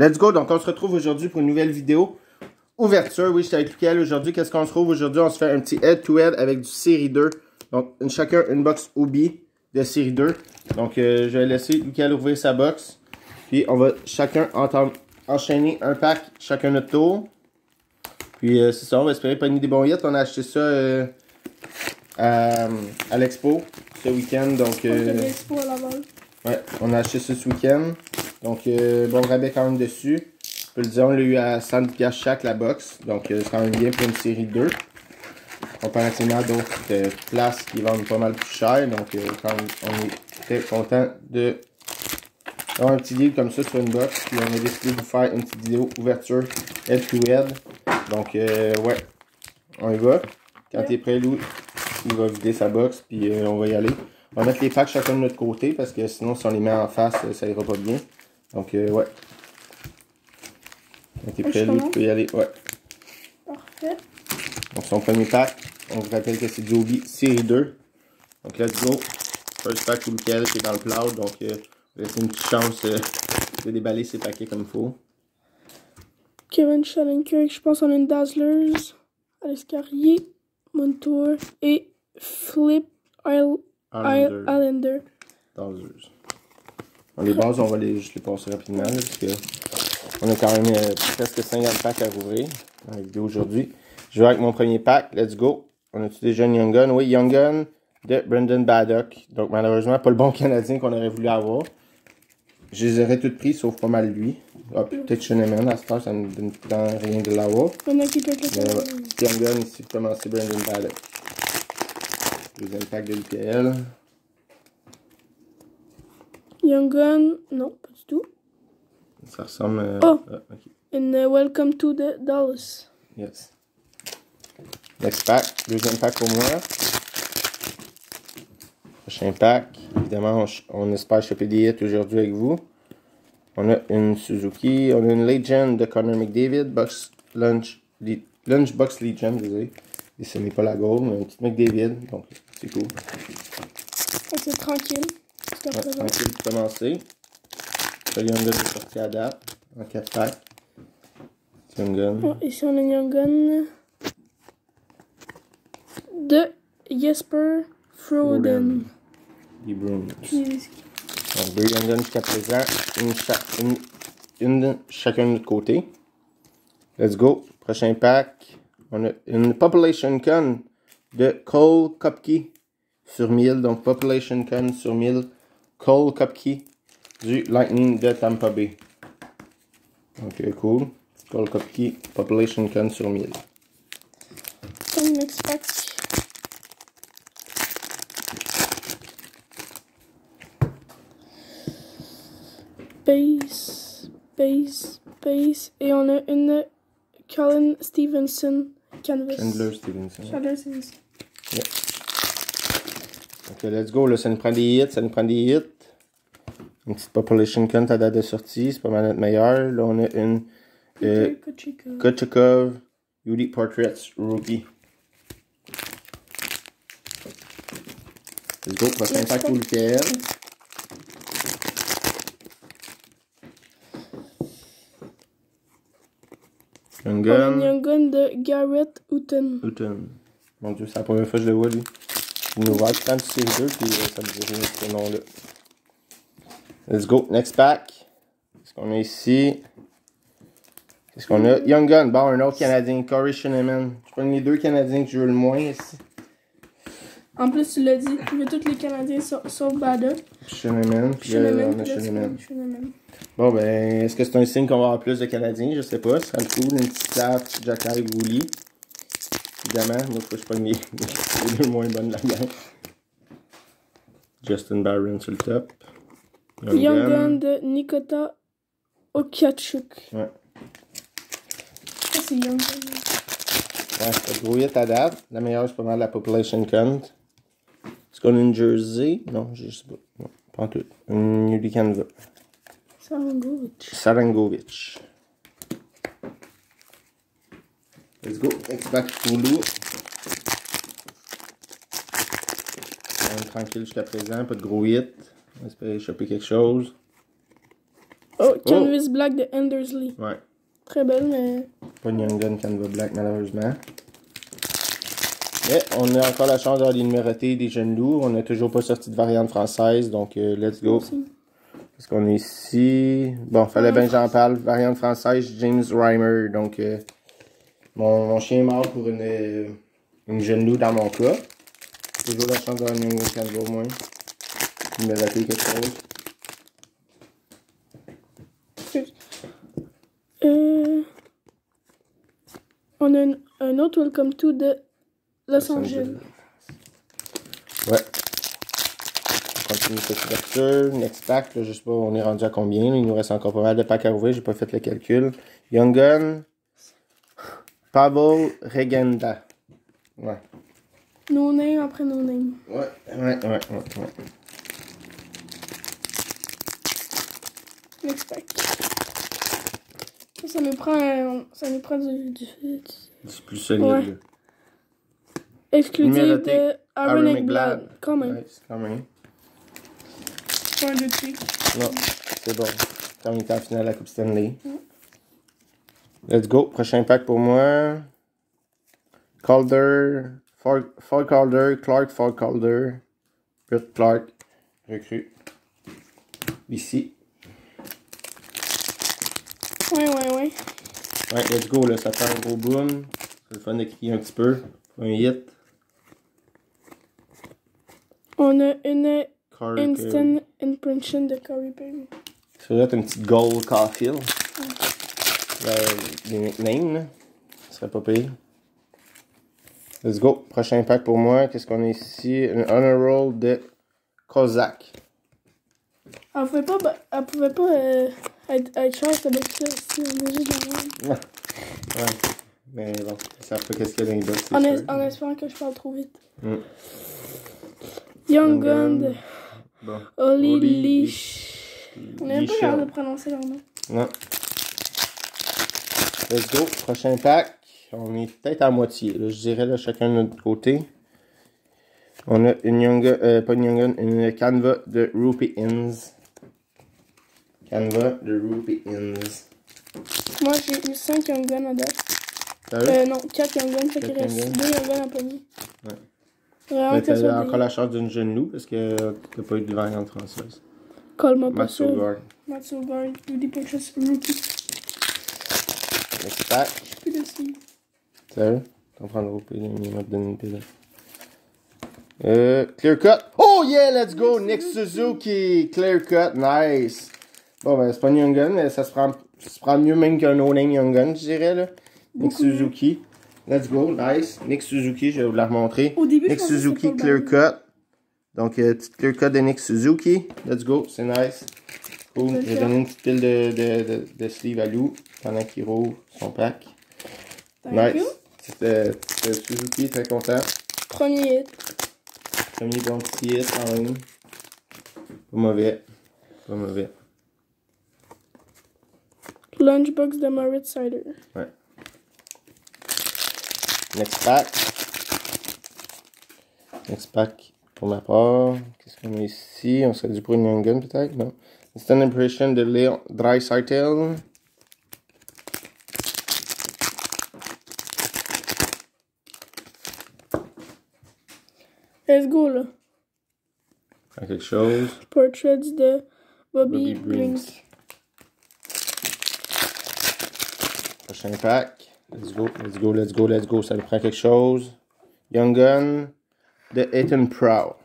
Let's go. Donc, on se retrouve aujourd'hui pour une nouvelle vidéo. Ouverture. Oui, je suis avec Michael aujourd'hui. Qu'est-ce qu'on se trouve aujourd'hui? On se fait un petit head-to-head avec du série 2. Donc, une, chacun une box Obi de série 2. Donc, euh, je vais laisser Michael ouvrir sa box. Puis, on va chacun entendre, enchaîner un pack, chacun notre tour. Puis, euh, c'est ça. On va espérer pogner des bons hits. On a acheté ça euh, à, à l'expo ce week-end. Donc, l'expo à Laval. Ouais, on a acheté ça ce week-end. Donc, euh, bon rabais quand même dessus. Je peux le dire, on l'a eu à 100$ chaque la box. Donc, euh, c'est quand même bien pour une série 2. Comparativement à d'autres euh, places qui vendent pas mal plus cher. Donc, euh, quand même, on est très content de avoir un petit deal comme ça sur une box. Puis, on a décidé de vous faire une petite vidéo ouverture head to head. Donc, euh, ouais, on y va. Quand t'es prêt, Lou, il va vider sa box. Puis, euh, on va y aller. On va mettre les packs chacun de notre côté parce que sinon, si on les met en face, ça ira pas bien. Donc, euh, ouais. T'es prêt, Lou, tu peux y aller. Ouais. Parfait. Donc, son premier pack, on vous rappelle que c'est Obi série 2. Donc, let's go. First pack pour Michael qui est dans le cloud. Donc, euh, on va laisser une petite chance euh, de déballer ses paquets comme il faut. Kevin Shattenkirk, je pense qu'on a une Dazzlers, Alex Carrier, Montour et Flip Isle- Islander. Dodgers. Les bases, on va les, juste les passer rapidement, là, parce que on a quand même euh, presque 50 packs à rouvrir dans la vidéo aujourd'hui. Je vais avec mon premier pack, let's go. On a-tu déjà une Young Gun? Oui, Young Gun de Brendan Baddock. Donc malheureusement, pas le bon Canadien qu'on aurait voulu avoir. Je les aurais toutes pris, sauf pas mal lui. Ah, peut-être Schoenemann, à cette heure, ça me donne rien de l'avoir. Mais Young Gun ici, pour commencer, Brendan Baddock. Deuxième pack de l'UPL. Young Gun, non, pas du tout. Ça ressemble... euh, Oh! And uh, Welcome to the Dallas. Yes. Next pack. Deuxième pack pour moi. Prochain pack. Évidemment, on, espère choper des hits aujourd'hui avec vous. On a une Suzuki. On a une Legend de Connor McDavid. Box Lunch. Le- Lunchbox Legend, désolé. Et ce n'est pas la gold, mais une petite McDavid. Donc, c'est cool. C'est tranquille. Ouais, présent. tranquille pour commencer. Le Young Gun est sorti à date. En 4 packs. Young Gun. Oh, ici on a Young Gun de Jesper Froden. Les Bruins. Donc, deux Young Guns jusqu'à présent. Une, cha- une, une de chacun de notre côté. Let's go. Prochain pack. On a une Population Con de Cole Kopke sur 1000. Donc, Population Con sur 1000. Cole Kopke du Lightning de Tampa Bay. Ok, cool. Cole Kopke, Population Con sur 1000. Comme next pack. Base, base, base. Et on a une Colin Stevenson canvas. Chandler Stevenson. Chandler Stevenson. Ok, let's go. Là, ça nous prend des hits, ça nous prend des hits. Une petite population count à date de sortie, c'est pas mal notre meilleur. Là, on a une euh, Kochikov. Unique Portraits Rookie. Let's go. Prochain pack pour lequel. Une Gun. Young Gun de Garrett Houghton. Houghton. Mon dieu, c'est la première fois que je le vois, lui. Tu sais deux, puis euh, ça me dit ce nom-là. Let's go. Next pack. Qu'est-ce qu'on a ici? Qu'est-ce qu'on a? Young Gun. Bon, un autre Canadien. Corey Schoenemann. Je prends les deux Canadiens que je veux le moins ici. En plus, tu l'as dit, je veux tous les Canadiens sauf, sauf Bada. Schoenemann. Puis là, Schoenemann. Schoenemann. Bon, ben, est-ce que c'est un signe qu'on va avoir plus de Canadiens? Je sais pas. Ce serait cool. Une petite petit Jacky Wooly. Évidemment, moi, faut que je prenne les, les deux moins bonnes de la gang. Justin Barron sur le top. Young Gun de Nikota Okiachuk. Ouais. Ça, c'est Young Gun. Ouais, c'est gros hit à date. La meilleure, c'est pas mal la Population Count. Est-ce qu'on a une Jersey? Non, je sais pas. Non, pas en tout. Une Canva. Sarangovic. Sarangovic. Let's go. Next back Hulu. On est tranquille jusqu'à présent. Pas de gros hit. On va espérer choper quelque chose. Oh, Canvas Black de Endersley. Ouais. Très belle, mais. Pas une Young Gun Canva Black, malheureusement. Mais on a encore la chance d'avoir les numérotés des jeunes loups. On n'a toujours pas sorti de variante française, donc euh, let's go. Parce qu'on est ici. Bon, fallait bien que j'en parle. Variante française, James Reimer. Donc, euh, mon, mon, chien est mort pour une, euh, une jeune loup dans mon cas. Toujours la chance d'avoir une Canva au moins. Numéroté quelque chose. Euh, on a un, un, autre Welcome to de Los, Angeles. Ouais. On continue cette ouverture. Next pack, là, je sais pas, on est rendu à combien. Il nous reste encore pas mal de packs à ouvrir. J'ai pas fait le calcul. Young Gun. Pablo Regenda. Ouais. No name après no name. Ouais, ouais, ouais, ouais. ouais. Next pack. Ça nous prend, ça nous prend du, du, du plus solide. Ouais. Exclusif de Aaron Ekblad. Quand même. Nice, quand même. Pas de truc. Non, c'est bon. Quand il était en finale à la Coupe Stanley. Mm. Let's go. Prochain pack pour moi. Calder. Fall Calder. Clark Fall Calder. Brett Clark. Recrue. Ici. Ouais, ouais, ouais. Ouais, let's go, là, ça fait un gros boom. C'est le fun de crier un petit peu. Un hit. On a une Corey instant impression de Corey Perry. Ça doit être un petit goal Caulfield. Ouais. Les nicknames, là. Ce serait pas pire. Let's go. Prochain pack pour moi. Qu'est-ce qu'on a ici? Un honor roll de Kozak. Elle pouvait pas, elle pouvait pas euh, être, être chère cette box-là si on est juste Ouais. ouais. Mais bon, ils savent pas qu'est-ce qu'il y a dans les box. En, es, en espérant que je parle trop vite. Mm. Young Gun de bon. Oli Leash. On n'est pas capable de prononcer leur nom. Non. Let's go. Prochain pack. On est peut-être à moitié. Là, je dirais là, chacun de notre côté. On a une Young euh, pas une Young Gun, une Canva de Rupee Inns. Canva de Ruby Inns. Moi, j'ai eu 5 Young Guns à date. Euh, non, 4 Young Guns, fait qu'il reste 2 Young Guns en panier. Ouais. Vraiment, Mais t'as encore la chance d'une jeune loup parce que t'as pas eu de variante française. Colle-moi pas ça. Sogard. Matt Sogard, Rudy Purchase, Next pack. Je suis plus dessus. Sérieux? Le Rupee, il m'a donné une. Euh, clear cut. Oh yeah, let's go! Nick Suzuki. Clear cut, nice. Bon, ben, c'est pas une Young Gun, mais ça se prend, ça se prend mieux même qu'un no-name Young Gun, je dirais, là. Nick Suzuki. Let's go, nice. Nick Suzuki, je vais vous la remontrer. Au début, Nick je Suzuki Clear pas Cut. Donc, euh, petite Clear Cut de Nick Suzuki. Let's go, c'est nice. Cool. Je vais donner une petite pile de, de, de, de sleeve à Lou pendant qu'il roule son pack. Thank nice. C'était Suzuki, très content. Premier hit. Premier bon petit hit quand même. Pas mauvais. Pas mauvais. Lunchbox de Moritz Cider. Next pack. Next pack pour ma part. Qu'est-ce qu'on a ici? On serait dû pour une Young Gun peut-être? Non. Instant Impression de Léon Dreisaitl. Let's go, là. Prends quelque chose. Portraits de Bobby, Bobby. Prochain pack. Let's go, let's go, let's go, let's go. Ça nous prend quelque chose? Young Gun de Ethan Prow.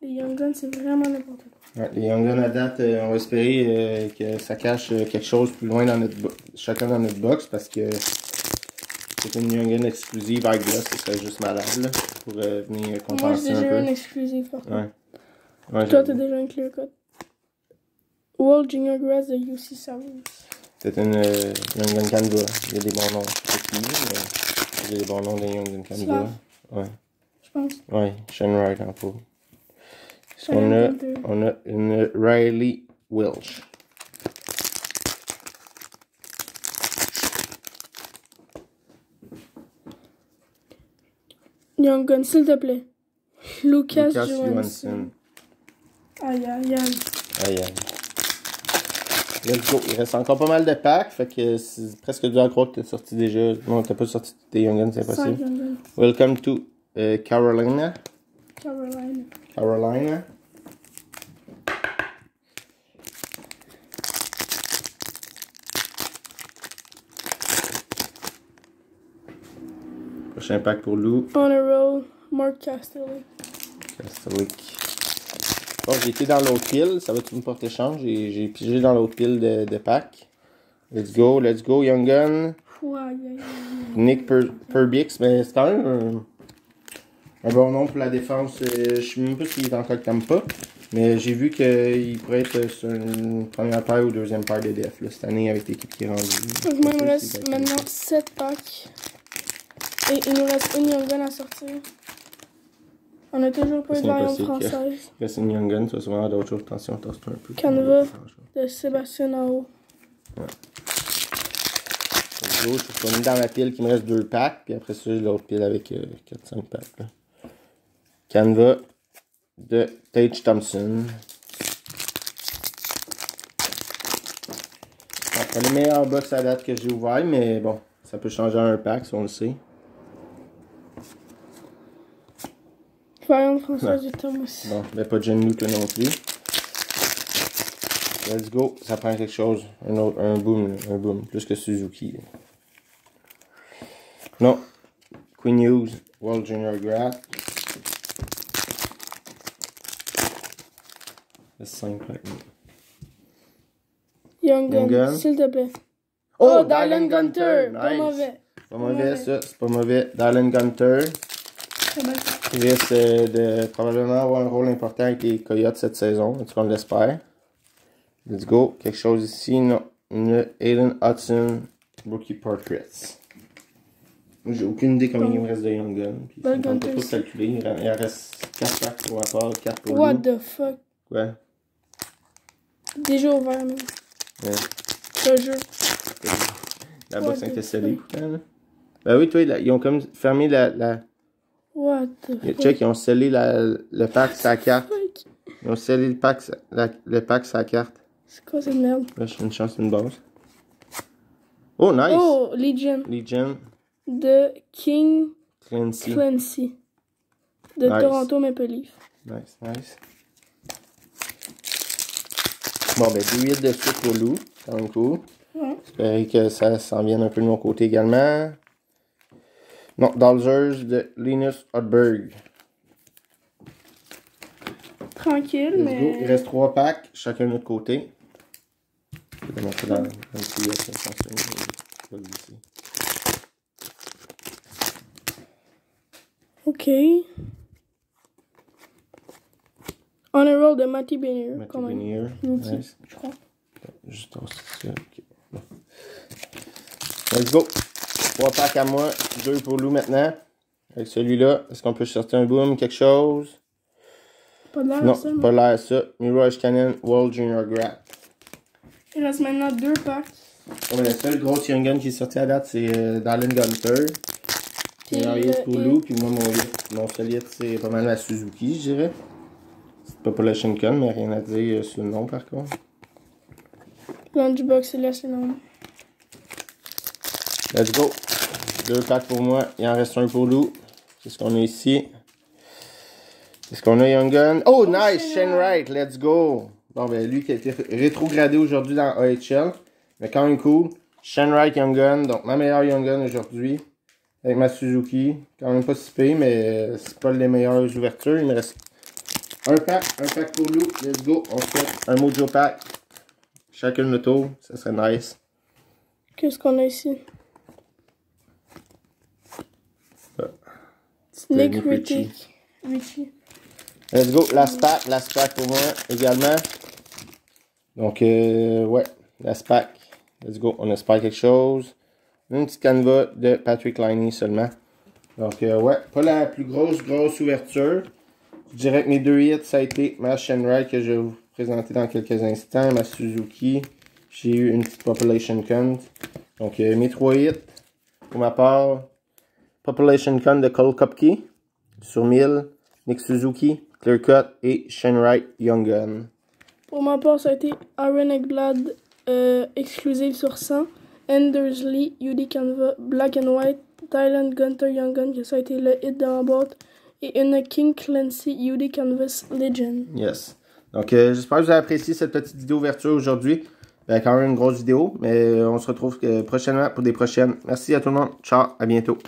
Les Young Guns, c'est vraiment n'importe quoi. Ouais, les Young à date, euh, on va espérer euh, que ça cache euh, quelque chose plus loin dans notre chacun dans notre box parce que c'est une Young Gun exclusive avec Gloss, ce serait juste malade là, pour euh, venir Moi, j'ai compenser un déjà peu. une exclusive, par contre. Ouais. Ouais, Toi, t'as déjà un clear cut? World Junior Grass de UC Savage. c'est une euh, Young Gun Canva. Il y a des bons noms, il y a des bons noms des Young Gun Canva. Ouais, Je pense. ouais, Shane Wright en faux. Shane On a, euh. on a une Riley Welch. Young Gun, s'il te plaît. Lucas, Lucas Johansson. Aïe, aïe, aïe. Aïe aïe. Let's go. Il reste encore pas mal de packs, fait que c'est presque dur à croire que t'es sorti déjà. Non, t'as pas sorti tes Young Guns, c'est impossible. Welcome to uh, Carolina. Carolina. Carolina? Prochain pack pour Lou. On a roll, Mark Castelli. Castellic. Bon, j'ai été dans l'autre pile, ça va être une porte échange. J'ai pigé dans l'autre pile de, de packs. Let's go, let's go, Young Gun. Nick per Perbix, mais c'est quand même un, bon nom pour la défense. Euh, Je sais même pas s'il est encore Tampa, mais j'ai vu qu'il pourrait être sur une première paire ou deuxième paire de def là, cette année avec l'équipe qui est rendue. Donc, moi, il me reste maintenant 7 packs. Et il nous reste une Young Gun à sortir. On a toujours pas eu de variante française. Là, c'est une Young Gun, ça va d'autres choses. Attention, tasse-toi un peu. Canva. De Sébastien en haut. Go, Je suis mis dans ma pile qui me reste deux packs, puis après ça, j'ai l'autre pile avec 4-5 packs. là. Canva de Tage Thompson. C'est les meilleurs box à date que j'ai ouvert, mais bon, ça peut changer un pack si on le sait. Variante française de Thomas. Bon, mais pas de Jenny toi non plus. Let's go, ça prend quelque chose. Un autre, un boom, un boom. Plus que Suzuki. Non. Queen Hughes, World Junior Graph. C'est simple. Young Young Gun, Gun. s'il te plaît. Oh, Dylan Gunter. Pas Nice. mauvais. Pas mauvais ça, c'est pas mauvais. Dylan Gunter. Très bien. Il risque euh, de probablement avoir un rôle important avec les Coyotes cette saison. En tout cas, on l'espère? Let's go. Quelque chose ici. Non. Aiden Hudson. Rookie Portraits. J'ai aucune idée combien il me reste de Young Gun. Puis me tente pas de calculer. Il reste 4 packs pour ma part, 4 pour What lui. the fuck? Quoi? Déjà ouvert, même. Ouais. Le jeu. La box était scellée pourtant. Là. Ben oui, toi, là, ils ont comme fermé la. la... What the fuck? Check, ils ont scellé la, le pack sa carte. Fuck? Ils ont scellé le pack, la- le pack sa carte. C'est quoi cette merde? Là, j'ai une chance d'une base. Oh, nice! Oh, Legion. Legion, De King Clancy. Clancy. De Nice. Toronto Maple Leaf. Nice, nice. Bon, ben, 2 de suite pour Lou. C'est quand même cool. Ouais. J'espère que ça s'en vienne un peu de mon côté également. Non, Dodgers de Linus Hotberg. Tranquille, Let's mais. go. Il reste 3 packs, chacun de notre côté. Je vais montrer dans, le petit. Ok. On a roll de Matty Benier, même. Benier. Nice. je crois. Juste en ça. ok. Bon. Let's go. 3 packs à moi, 2 pour Lou maintenant. Avec celui-là, est-ce qu'on peut sortir un boom, quelque chose? Pas de l'air Non, à ça, pas l'air ça. Mirage Cannon World Junior Grap. Il reste maintenant deux packs. Ouais, le seul gros Young Gun qui est sorti à date, c'est euh, Dallin Gunter. Hit pour Lou, puis moi, mon, mon hit, c'est pas mal la Suzuki, je dirais. C'est pas pour le Shinkan, mais rien à dire euh, sur le nom, par contre. Lunchbox, il laisse le nom. Let's go. Deux packs pour moi. Il en reste un pour Lou. Qu'est-ce qu'on a ici? Qu'est-ce qu'on a, Young Gun? Oh, nice! Shane Shane Wright, let's go! Bon, ben, lui qui a été rétrogradé aujourd'hui dans AHL. Mais quand même cool. Shane Wright, Young Gun. Donc, ma meilleure Young Gun aujourd'hui. Avec ma Suzuki. Quand même pas si pire, mais c'est pas les meilleures ouvertures. Il me reste un pack. Un pack pour Lou. Let's go. On fait un Mojo pack. Chacun le tour. Ça serait nice. Qu'est-ce qu'on a ici? Nick. Ritchie. Let's go, last pack, last pack pour moi également. Donc, euh, ouais, last pack. Let's go, on espère quelque chose. Une petite canva de Patrick Liney seulement. Donc, euh, ouais, pas la plus grosse, grosse ouverture. Je dirais que mes deux hits, ça a été ma Shenride que je vais vous présenter dans quelques instants, ma Suzuki. J'ai eu une petite Population Count. Donc, euh, mes trois hits, pour ma part, Population Count de Cole Kopke sur 1000, Nick Suzuki, Clear Cut et Shenrite Young Gun. Pour ma part, ça a été Aaron Ekblad euh, exclusive sur 100. Anders Lee, UD Canva, Black and White, Thailand Gunter Young Gun, qui ça a été le hit de ma boîte. Et une King Clancy UD Canvas Legend. Yes. Donc, euh, j'espère que vous avez apprécié cette petite vidéo ouverture aujourd'hui. Euh, quand même une grosse vidéo, mais on se retrouve prochainement pour des prochaines. Merci à tout le monde. Ciao, à bientôt.